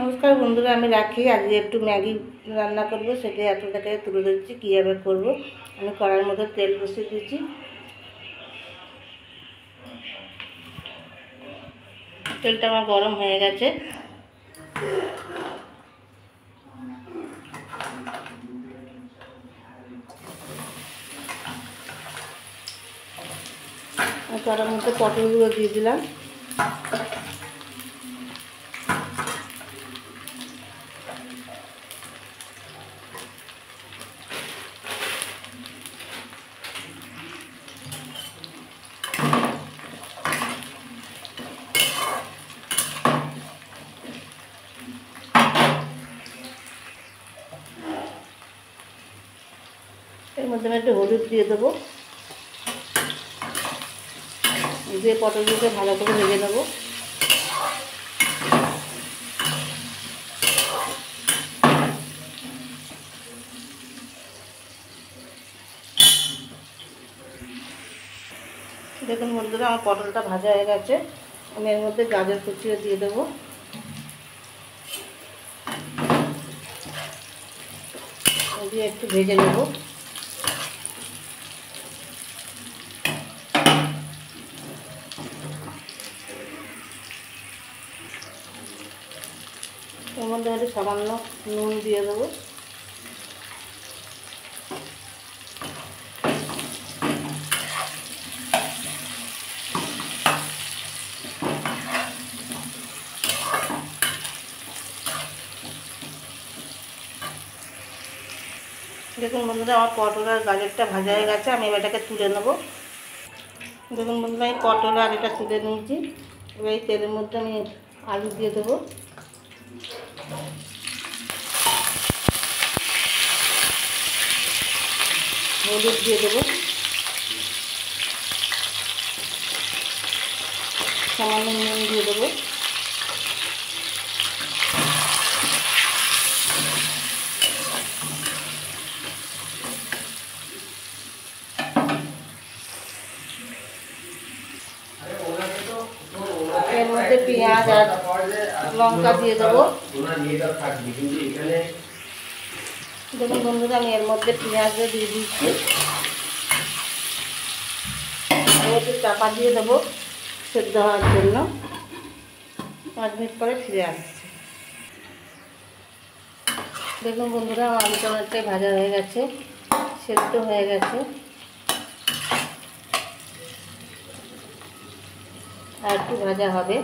নমস্কার বন্ধুরা, আমি রাখি। আজকে একটু ম্যাগি রান্না করব, সেটাই আপনাদেরকে তুলে ধরছি কীভাবে করব। আমি কড়ার মধ্যে তেল বসিয়ে দিয়েছি। তেলটা আমার গরম হয়ে গেছে। কড়ার মধ্যে পটলগুলো দিয়ে দিলাম। এর মধ্যে আমি একটু হলুদ দিয়ে দেবো। দিয়ে পটলগুলোকে ভালো করে ভেজে নেব। দেখুন বন্ধুরা, আমার পটলটা ভাজা হয়ে গেছে। আমি এর মধ্যে গাজর কুচিও দিয়ে দেবো। দিয়ে একটু ভেজে নেব। এর মধ্যে একটু সামান্য নুন দিয়ে দেবো। দেখুন বন্ধুরা, আমার পটল আর গাজরটা ভাজা হয়ে গেছে, আমি এবার এটাকে তুলে নেব। দেখুন বন্ধুরা আমি পটল আর এটা তুলে নিয়েছি। এবার এই তেলের মধ্যে আমি আলু দিয়ে দেবো। হলুদ দিয়ে দেবো। সামান্য নুন দিয়ে দেবো। এর মধ্যে পেঁয়াজ আর লঙ্কা দিয়ে দেবো। দেখুন বন্ধুরা, আমি এর মধ্যে পেঁয়াজও দিয়ে দিচ্ছি। একটু চাপা দিয়ে দেবো সেদ্ধ হওয়ার জন্য। পাঁচ মিনিট পরে ফিরে আসছি। দেখুন বন্ধুরা, আমার আলু ভাজা হয়ে গেছে, সেদ্ধ হয়ে গেছে। আর একটু ভাজা হবে।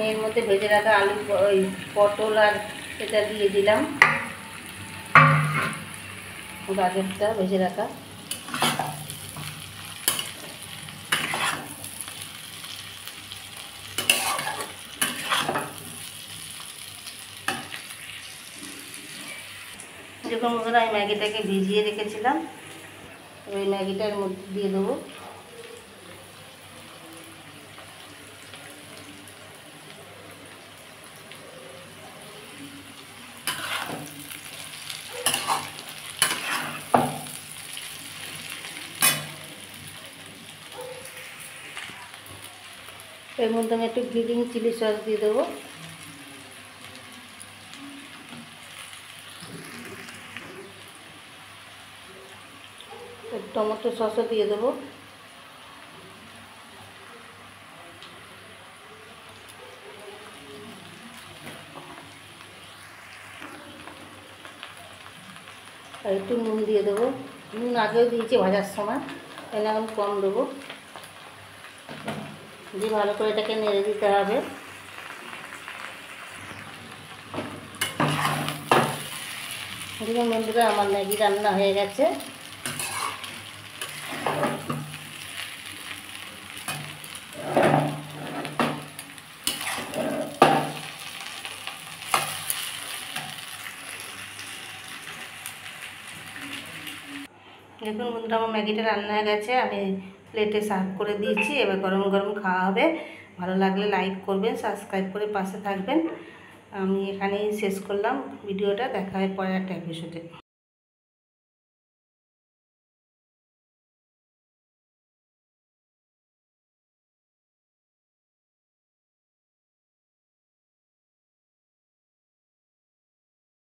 এর মধ্যে ভেজে রাখা আলু ওই পটল আর এটা দিয়ে দিলাম। গাজরটা ভেজে রাখা। বন্ধুরা আমি ম্যাগিটাকে ভিজিয়ে রেখেছিলাম। ওই ম্যাগিটার মধ্যে দিয়ে দেবো। এর মধ্যে আমি একটু গ্রিন চিলি সস দিয়ে দেবো। টমেটো সসও দিয়ে দেবো। আর একটু নুন দিয়ে দেবো। নুন আগেও দিয়েছি ভাজার সময় এনে কম দেবো। দিয়ে ভালো করে এটাকে নেড়ে দিতে হবে। দেখুন বন্ধুরা, আমার ম্যাগি রান্না হয়ে গেছে। দেখুন বন্ধুরা, আমার ম্যাগিটা রান্না হয়ে গেছে। আমি প্লেটে সার্ভ করে দিয়েছি। এবার গরম গরম খাওয়া হবে। ভালো লাগলে লাইক করবেন সাবস্ক্রাইব করে পাশে থাকবেন। আমি এখানেই শেষ করলাম। ভিডিওটা দেখা হয় পরে একটা এপিসোডে